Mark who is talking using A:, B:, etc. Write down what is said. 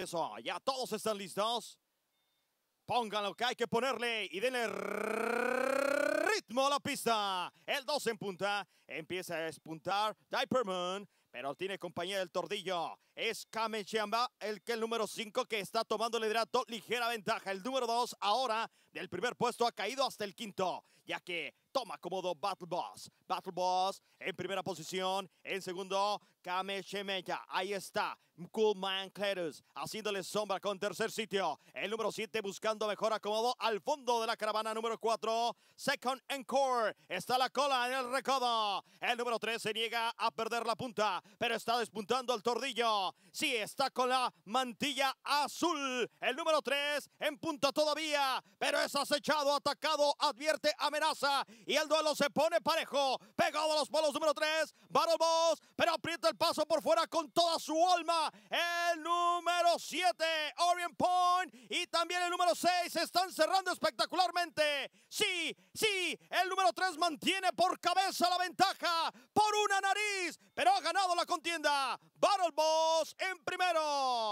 A: Eso, ya todos están listos. Pongan lo que hay que ponerle y denle ritmo a la pista. El 2 en punta. Empieza a despuntar Diaperman, pero tiene compañía del tordillo. Es Kame Chiamba, el que el número 5 que está tomando el liderato. Ligera ventaja. El número 2 ahora del primer puesto ha caído hasta el quinto, ya que toma cómodo Battle Boss. Battle Boss en primera posición. En segundo, Kame Shemeya. Ahí está. Coolman Cletus haciéndole sombra con tercer sitio. El número 7 buscando mejor acomodo al fondo de la caravana número 4. Second Encore. Está la cola en el recodo. El número 3 se niega a perder la punta, pero está despuntando el tordillo. Sí, está con la mantilla azul. El número 3 en punta todavía, pero es acechado, atacado, advierte, amenaza y el duelo se pone parejo. Pegado a los polos número 3, Battle Boss, pero aprieta el paso por fuera con toda su alma. El número 7, Orient Point y también el número 6 se están cerrando espectacularmente. Sí, sí, el número 3 mantiene por cabeza la ventaja por una nariz, pero ha ganado la contienda. Battle Boss en primero.